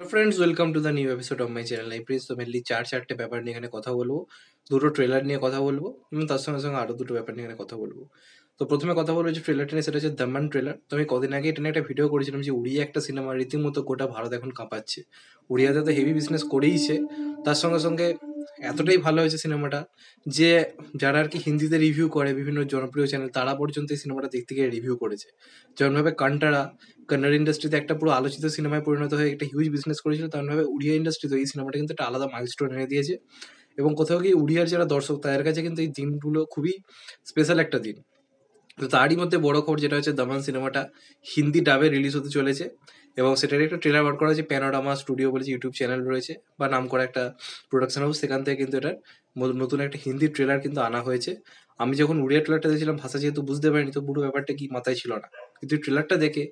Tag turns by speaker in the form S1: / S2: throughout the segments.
S1: Friends welcome to the new episode of my channel Prince তো mainly চার চারটে ব্যাপার নিয়ে এখানে কথা বলব দুটো ট্রেলার নিয়ে কথা বলব এবং তার সঙ্গে সঙ্গে আরও দুটো ব্যাপার নিয়ে এখানে কথা বলব তো প্রথমে কথা বলব যে ট্রেলারটা নিয়ে সেটা হচ্ছে দমন ট্রেলার তো আমি কদিন আগে এটা একটা ভিডিও করেছিলাম যে উড়িয়া একটা সিনেমা রীতিমতো গোটা ভারত এখন কাঁপাচ্ছে উড়িয়াতে তো হেভি বিজনেস করেইছে তার সঙ্গে সঙ্গে এতটাই ভালো হয়েছে সিনেমাটা যে যারা আর কি হিন্দিতে রিভিউ করে বিভিন্ন জনপ্রিয় চ্যানেল তারা পর্যন্ত এই সিনেমাটা দেখতে গিয়ে রিভিউ করেছে। যেমনভাবে কান্টারা, কন্নড় ইন্ডাস্ট্রিতে একটা পুরো আলোচিত সিনেমায় পরিণত হয়ে একটা হিউজ বিজনেস করেছিল, তেমনভাবে উড়িয়া ইন্ডাস্ট্রিতে এই সিনেমাটা কিন্তু একটা আলাদা মাইলস্টোন এনে দিয়েছে। এবং কোথাও গিয়ে উড়িয়ার যারা দর্শক, তাদের কাছে কিন্তু এই দিনগুলো খুবই স্পেশাল একটা দিন। তো তারই মধ্যে বড় খবর যেটা হচ্ছে, দামান সিনেমাটা হিন্দি ডাবে রিলিজ হতে চলেছে। এবং সেটার একটা ট্রেলার বার করা হয়েছে প্যানোরামা স্টুডিও বলে ইউটিউব চ্যানেল রয়েছে, বা নাম করা একটা প্রোডাকশন হাউস সেখান থেকে কিন্তু এটার নতুন একটা হিন্দি ট্রেলার কিন্তু আনা হয়েছে। আমি যখন উড়িয়া ট্রেলারটা দেখছিলাম, ভাষা যেহেতু বুঝতে পারিনি তো পুরো ব্যাপারটা কি মাথায় ছিল না। কিন্তু ট্রেলারটা দেখে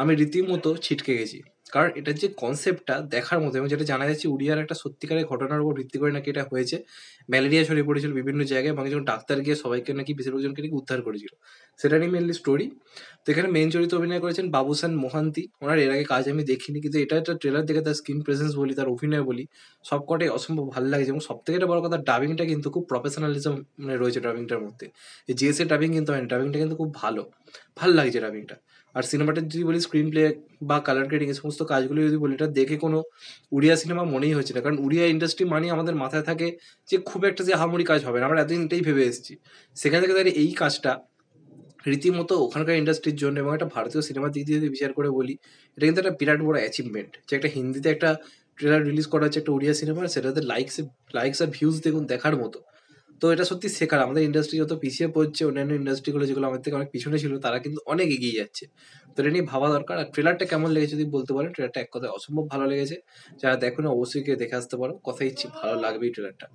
S1: আমি রীতিমতো ছিটকে গেছি। কারণ এটার যে কনসেপ্টটা দেখার মতো এবং যেটা জানা যাচ্ছে উড়িয়ার একটা সত্যিকারের ঘটনার উপর ভিত্তি করে নাকি এটা হয়েছে। ম্যালেরিয়া ছড়িয়ে পড়েছিল বিভিন্ন জায়গায় এবং যখন ডাক্তার গিয়ে সবাইকে নাকি বেশিরভাগজনকে নাকি উদ্ধার করেছিল। সেটা নিয়ে মেনলি স্টোরি তো এখানে মেন চরিত্রে অভিনয় করেছেন বাবুসান মোহান্তি। ওনার এর আগে কাজ আমি দেখিনি, কিন্তু এটা একটা ট্রেলার দেখে তার স্ক্রিন প্রেজেন্স বলি, তার অভিনয় বলি, সবকটাই অসম্ভব ভালো লাগছে এবং সব থেকে বড় কথা ডাবিংটা কিন্তু খুব প্রফেশনালিজম মানে রয়েছে ডাবিংটার মধ্যে। জিএসএ ডাবিং কিন্তু হয়নি ডাবিংটা কিন্তু খুব ভালো ভালো লাগছে ডাবিংটা আর সিনেমাটা যদি বলি স্ক্রিন প্লে বা কালার গ্রেডিং এই সমস্ত কাজগুলো যদি বলি, এটা দেখে কোনো উড়িয়া সিনেমা মনেই হচ্ছে না। কারণ উড়িয়া ইন্ডাস্ট্রি মানে আমাদের মাথায় থাকে যে খুব একটা যে হামুড়ি কাজ হবে না। আমরা এতদিন এটাই ভেবে এসেছি। সেখান থেকে দাঁড়িয়ে এই কাজটা রীতিমতো ওখানকার ইন্ডাস্ট্রির জন্য এবং একটা ভারতীয় সিনেমার দিক দিয়ে যদি বিচার করে বলি, এটা কিন্তু একটা বিরাট বড় অ্যাচিভমেন্ট যে একটা হিন্দিতে একটা ট্রেলার রিলিজ করা হচ্ছে একটা উড়িয়া সিনেমা সেটাতে লাইকস লাইকস আর ভিউজ দেখুন দেখার মতো। তো এটা সত্যি শেখার। আমাদের ইন্ডাস্ট্রি যত পিছিয়ে পড়ছে, অন্যান্য ইন্ডাস্ট্রিগুলো যেগুলো আমাদের থেকে অনেক পিছনে ছিল, তারা কিন্তু অনেক এগিয়ে যাচ্ছে। তো এটা নিয়ে ভাবা দরকার। আর ট্রেলারটা কেমন লেগেছে যদি বলতে পারেন? ট্রেলারটা এক কথায় অসম্ভব ভালো লেগেছে। যারা দেখুন, অবশ্যই গিয়ে দেখে আসতে পারো। কথা ইচ্ছি ভালো লাগবে এই ট্রেলারটা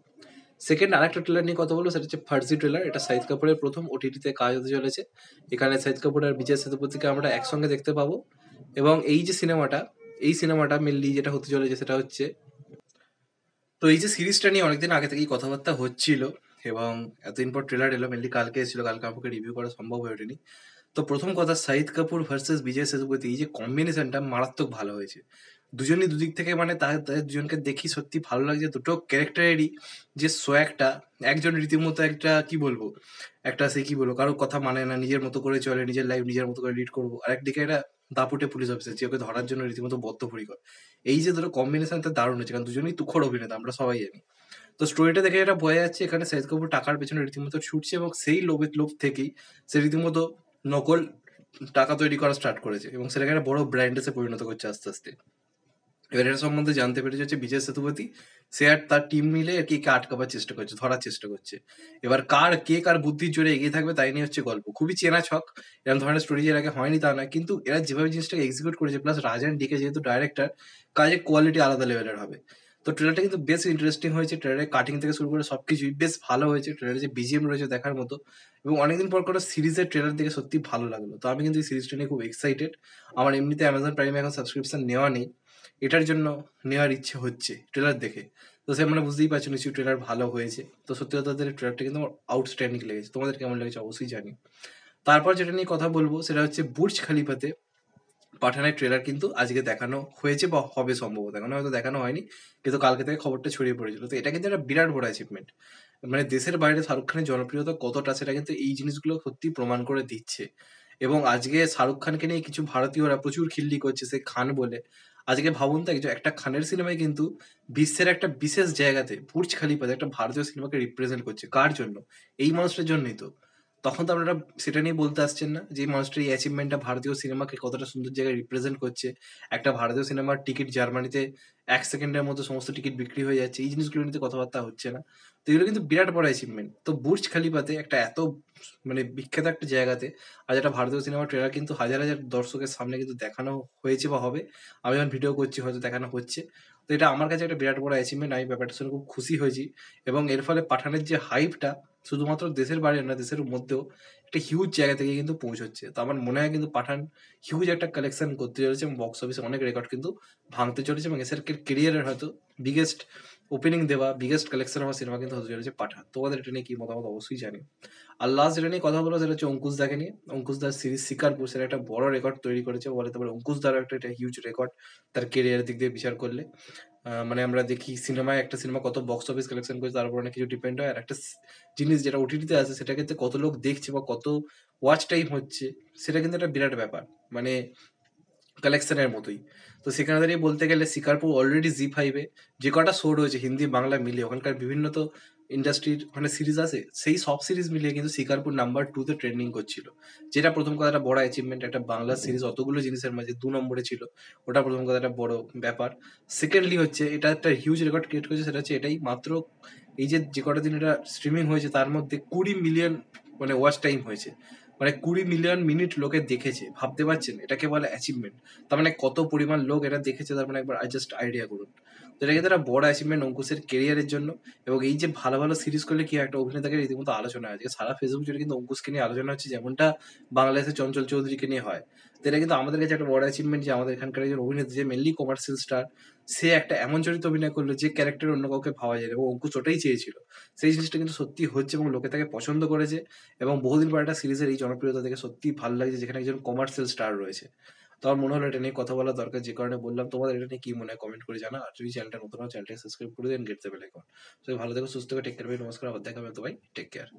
S1: সেকেন্ড আরেকটা ট্রেলার নিয়ে কথা বলব, সেটা হচ্ছে ফার্জি ট্রেলার এটা সাইদ কাপুরের প্রথম ওটিটিতে কাজ হতে চলেছে। এখানে সাইদ কাপুর আর বিজয় সেতুপতিকে আমরা একসঙ্গে দেখতে পাবো। এবং এই যে সিনেমাটা, এই সিনেমাটা মেনলি যেটা হতে চলেছে সেটা হচ্ছে, তো এই যে সিরিজটা নিয়ে অনেকদিন আগে থেকেই কথাবার্তা হচ্ছিল এবং এতদিন পর ট্রেলার এলো মেনলি কালকে এসেছিল, কালকে আমাকে রিভিউ করা সম্ভব হয়ে ওঠেনি। তো প্রথম কথা, সাইদ কাপুর ভার্সেস বিজয় সেতুপতি, এই যে কম্বিনেশনটা মারাত্মক ভালো হয়েছে। দুজনই দুদিক থেকে মানে তাদের দুজনকে দেখি সত্যি ভালো লাগছে। দুটো ক্যারেক্টারেরই যে সোয়াগটা, একজন রীতিমতো একটা, কি বলব, একটা সে কি বলব কারোর কথা মানে না, নিজের মতো করে চলে, নিজের লাইফ নিজের মতো করে লিড করব। আর একদিকে একটা দাপুটে পুলিশ অফিসার যে ওকে ধরার জন্য রীতিমতো বদ্ধপরিকর। এই যে দুটো কম্বিনেশনটা দারুণ হচ্ছে কারণ দুজনেই তুখর অভিনেতা, আমরা সবাই জানি। তো স্টোরিটা দেখে এটা বোঝা যাচ্ছে, এখানে সাইদ কাপুর টাকার পেছনে রীতিমতো ছুটছে এবং সেই লোভের লোভ থেকেই সে রীতিমতো নকল টাকা তৈরি করা স্টার্ট করেছে এবং সেটাকে একটা বড় ব্র্যান্ডে সে পরিণত করছে আস্তে আস্তে। এবার এটা সম্বন্ধে জানতে পেরেছে হচ্ছে বিজয় সেতুপতি, সে আর তার টিম মিলে আর কি একে আটকাবার চেষ্টা করছে, ধরার চেষ্টা করছে। এবার কার কে কার বুদ্ধির জোরে এগিয়ে থাকবে তাই নিয়ে হচ্ছে গল্প। খুবই চেনা ছক, এরকম ধরনের স্টোরি এর আগে হয়নি তা না কিন্তু এরা যেভাবে জিনিসটাকে এক্সিকিউট করেছে প্লাস রাজান ডিকে যেহেতু ডাইরেক্টর কাজের কোয়ালিটি আলাদা লেভেলের হবে। তো ট্রেলারটা কিন্তু বেশ ইন্টারেস্টিং হয়েছে। ট্রেলারের কাটিং থেকে শুরু করে সবকিছুই বেশ ভালো হয়েছে। ট্রেলারে যে বিজিএম রয়েছে দেখার মতো। এবং অনেকদিন পর কোনো সিরিজের ট্রেলার দেখে সত্যি ভালো লাগল। তো আমি কিন্তু এই সিরিজটা নিয়ে খুব এক্সাইটেড আমার এমনিতে অ্যামাজন প্রাইমে এখন সাবস্ক্রিপশন নেওয়া নেই। এটার জন্য নেওয়ার ইচ্ছে হচ্ছে ট্রেলার দেখে। তো সে মানে বুঝতেই পারছ নিশ্চয়ই ট্রেলার ভালো হয়েছে। তো সত্যি কথা তাদের ট্রেলারটা কিন্তু আমার আউটস্ট্যান্ডিং লেগেছে। তোমাদের কেমন লেগেছে অবশ্যই জানি তারপর যেটা নিয়ে কথা বলব সেটা হচ্ছে বুর্জ খালিফাতে পাঠানের ট্রেলার কিন্তু আজকে দেখানো হয়েছে বা হবে সম্ভবত। এখন হয়তো দেখানো হয়নি, কিন্তু কালকে থেকে খবরটা ছড়িয়ে পড়েছিল। তো এটা কিন্তু একটা বিরাট বড় অ্যাচিভমেন্ট মানে দেশের বাইরে শাহরুখ খানের জনপ্রিয়তা কতটা সেটা কিন্তু এই জিনিসগুলো সত্যি প্রমাণ করে দিচ্ছে। এবং আজকে শাহরুখ খানকে নিয়ে কিছু ভারতীয়রা প্রচুর খিল্লি করছে, সে খান বলে। আজকে ভাবুন তো একটা খানের সিনেমায় কিন্তু বিশ্বের একটা বিশেষ জায়গাতে বুর্জ খালিফাতে একটা ভারতীয় সিনেমাকে রিপ্রেজেন্ট করছে। কার জন্য? এই মানুষটার জন্যই তো। তখন তো আপনারা সেটা নিয়ে বলতে আসছেন না যে মানুষটার এই অ্যাচিভমেন্টটা ভারতীয় সিনেমাকে কতটা সুন্দর জায়গায় রিপ্রেজেন্ট করছে। একটা ভারতীয় সিনেমার টিকিট জার্মানিতে এক সেকেন্ডের মধ্যে সমস্ত টিকিট বিক্রি হয়ে যাচ্ছে। এই জিনিসগুলো নিয়ে কথাবার্তা হচ্ছে না। তো এগুলো কিন্তু বিরাট বড় অ্যাচিভমেন্ট তো বুর্জ খালিফাতে একটা এত মানে বিখ্যাত একটা জায়গাতে আজ একটা ভারতীয় সিনেমার ট্রেলার কিন্তু হাজার হাজার দর্শকের সামনে কিন্তু দেখানো হয়েছে বা হবে। আমি যখন ভিডিও করছি, হয়তো দেখানো হচ্ছে। তো এটা আমার কাছে একটা বিরাট বড় অ্যাচিভমেন্ট আমি ব্যাপারটা শুনে খুব খুশি হয়েছি। এবং এর ফলে পাঠানের যে হাইপটা শুধুমাত্র দেশের বাইরে না, দেশের মধ্যেও একটা হিউজ জায়গা থেকে কিন্তু পৌঁছচ্ছে। তো আমার মনে হয় কিন্তু পাঠান হিউজ একটা কালেকশন করতে চলেছে এবং বক্স অফিসে অনেক রেকর্ড কিন্তু ভাঙতে চলেছে এবং এসের কেরিয়ারের হয়তো বিগেস্ট ওপেনিং দেওয়া বিগেস্ট কালেকশন হওয়া সিনেমা কিন্তু হতে চলেছে পাঠান তোমাদের এটা নিয়ে কি মতামত? অবশ্যই জানি। আর লাস্ট যেটা নিয়ে কথা বলো সেটা হচ্ছে অঙ্কুশ দাকে নিয়ে। অঙ্কুশ দার সিরিজ শিকারপুর, সেটা একটা বড় রেকর্ড তৈরি করেছে। বলে, তারপরে অঙ্কুশ দার একটা, এটা হিউজ রেকর্ড তার কেরিয়ারের দিক দিয়ে বিচার করলে। মানে আমরা দেখি সিনেমায় একটা সিনেমা কত বক্স অফিস কালেকশন করেছে, তার উপর অনেক কিছু ডিপেন্ড হয়। আর একটা জিনিস যেটা ওটিটিতে আছে, সেটা যে কত লোক দেখছে বা কত ওয়াচ টাইম হচ্ছে, সেটা কিন্তু একটা বিরাট ব্যাপার। মানে কালেকশনের মতোই। তো সেখানে দাঁড়িয়ে বলতে গেলে শিকারপুর অলরেডি জি ফাইভে যে কটা শো রয়েছে, হিন্দি, বাংলা মিলিয়ে, ওখানকার বিভিন্ন তো ইন্ডাস্ট্রির ওখানে সিরিজ আছে, সেই সব সিরিজ মিলিয়ে কিন্তু শিকারপুর নাম্বার টুতে ট্রেন্ডিং করছিল। যেটা প্রথম কথা একটা বড় অ্যাচিভমেন্ট একটা বাংলা সিরিজ অতগুলো জিনিসের মাঝে দু নম্বরে ছিল, ওটা প্রথম কথা একটা বড় ব্যাপার। সেকেন্ডলি হচ্ছে, এটা একটা হিউজ রেকর্ড ক্রিয়েট করেছে, সেটা হচ্ছে এটাই মাত্র এই যে যে কটা দিন এটা স্ট্রিমিং হয়েছে, তার মধ্যে কুড়ি মিলিয়ন মানে ওয়াচ টাইম হয়েছে। মানে কুড়ি মিলিয়ন মিনিট লোকে দেখেছে, ভাবতে পারছেন? এটাকে বলে অ্যাচিভমেন্ট তার মানে কত পরিমাণ লোক এটা দেখেছে, তার মানে একবার জাস্ট আইডিয়া করুন। তো এটা কিন্তু একটা বড় অ্যাচিভমেন্ট অঙ্কুশের কেরিয়ারের জন্য এবং এই যে ভালো ভালো সিরিজ করলে কি একটা অভিনেতাকে রীতিমতো আলোচনা হয়? সারা ফেসবুক জুড়ে কিন্তু অঙ্কুশকে নিয়ে আলোচনা হচ্ছে যেমনটা বাংলাদেশে চঞ্চল চৌধুরীকে নিয়ে হয়। তো এটা কিন্তু আমাদের কাছে একটা বড় অ্যাচিভমেন্ট যে আমাদের এখানকার একজন অভিনেতা যে মেনলি কমার্শিয়াল স্টার সে একটা এমন চরিত্র অভিনয় করল যে ক্যারেক্টার অন্য কাউকে ভাবা যায় এবং অঙ্কুশ ওটাই চেয়েছিল। সেই জিনিসটা কিন্তু সত্যি হচ্ছে এবং লোকে তাকে পছন্দ করেছে এবং বহুদিন পর একটা সিরিজের এই জনপ্রিয়তা দেখে সত্যি ভালো লাগছে যেখানে একজন কমার্শিয়াল স্টার রয়েছে। তো আমার মনে হলো এটা নিয়ে কথা বলা দরকার? যে কারণে বললাম তোমাদের এটা নিয়ে কি মনে হয়? কমেন্ট করে জানা আর যদি চ্যানেলটা নতুন হয় চ্যানেলটা সাবস্ক্রাইব করে দেন গেট দ্য বেল আইকন তো ভালো থেকো, সুস্থ থেকো টেক কেয়ার নমস্কার, আবার দেখা হবে তো ভাই টেক কেয়ার